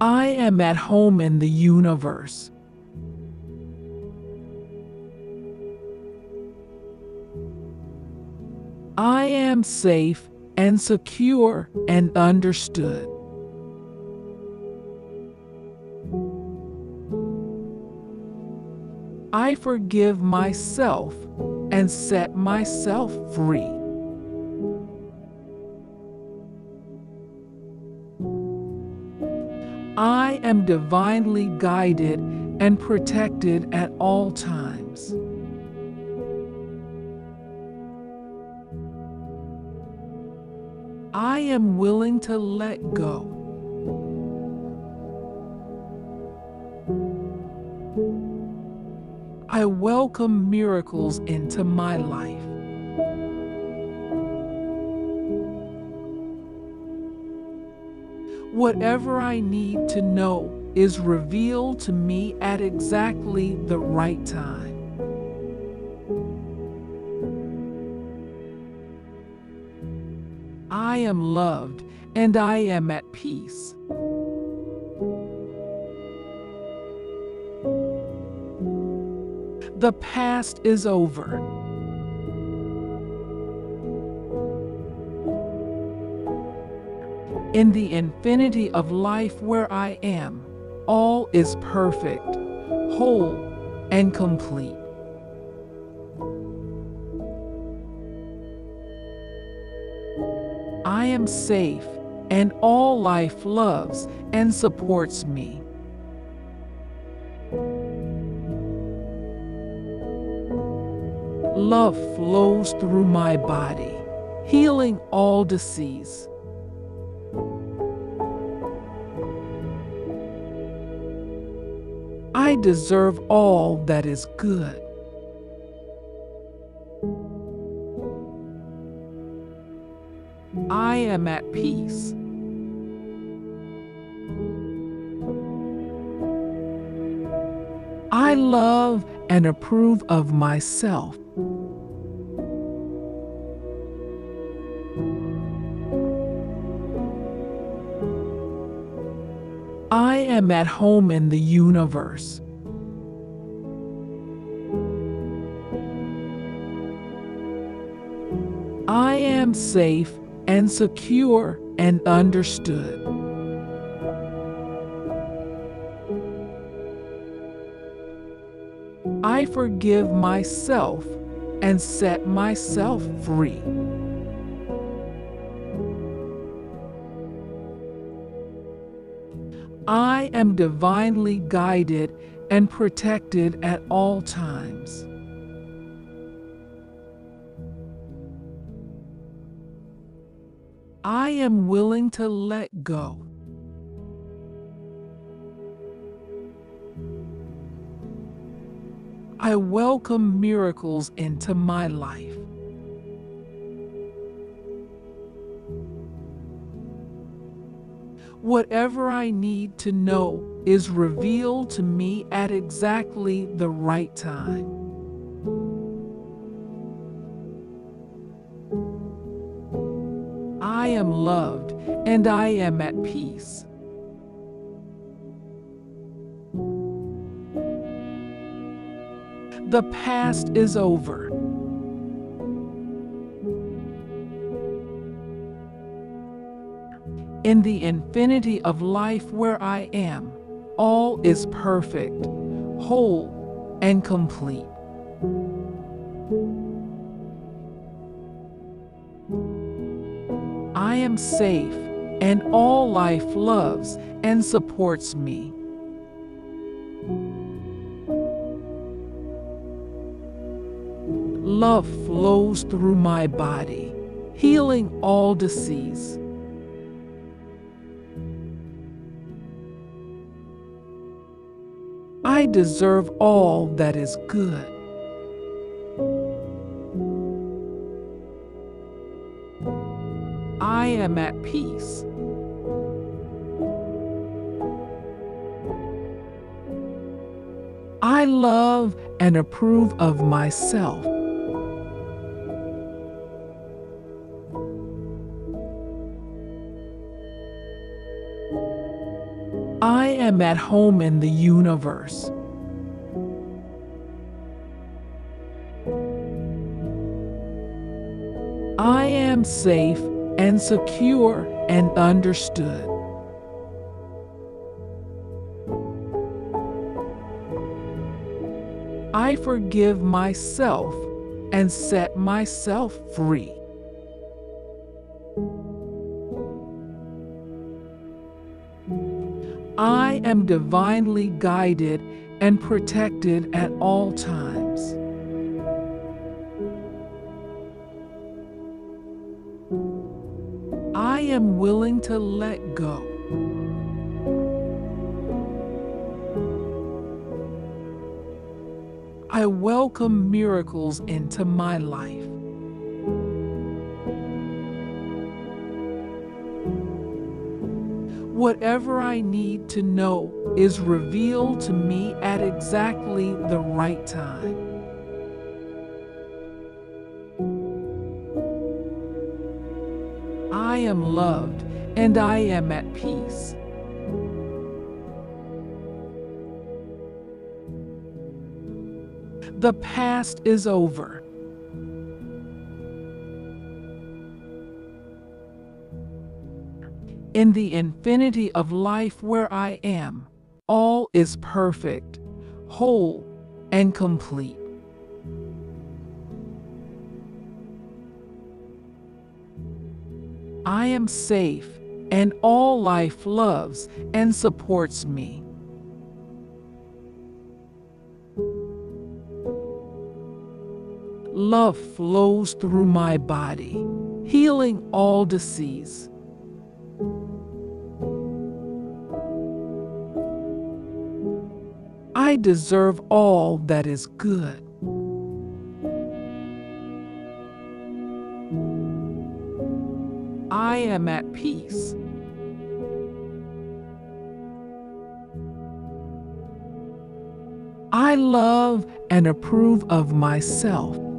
I am at home in the universe. I am safe and secure and understood. I forgive myself and set myself free. I am divinely guided and protected at all times. I am willing to let go. I welcome miracles into my life. Whatever I need to know is revealed to me at exactly the right time. I am loved and I am at peace. The past is over. In the infinity of life where I am, all is perfect, whole, and complete. I am safe, and all life loves and supports me. Love flows through my body, healing all disease. I deserve all that is good. I am at peace. I love and approve of myself. Am at home in the universe. I am safe and secure and understood. I forgive myself and set myself free. I am divinely guided and protected at all times. I am willing to let go. I welcome miracles into my life. Whatever I need to know is revealed to me at exactly the right time. I am loved and I am at peace. The past is over. In the infinity of life where I am, all is perfect, whole, and complete. I am safe, and all life loves and supports me. Love flows through my body, healing all disease. I deserve all that is good. I am at peace. I love and approve of myself. Am at home in the universe. I am safe and secure and understood. I forgive myself and set myself free. I am divinely guided and protected at all times. I am willing to let go. I welcome miracles into my life. Whatever I need to know is revealed to me at exactly the right time. I am loved and I am at peace. The past is over. In the infinity of life where I am, all is perfect, whole, and complete. I am safe, and all life loves and supports me. Love flows through my body, healing all disease. I deserve all that is good. I am at peace. I love and approve of myself.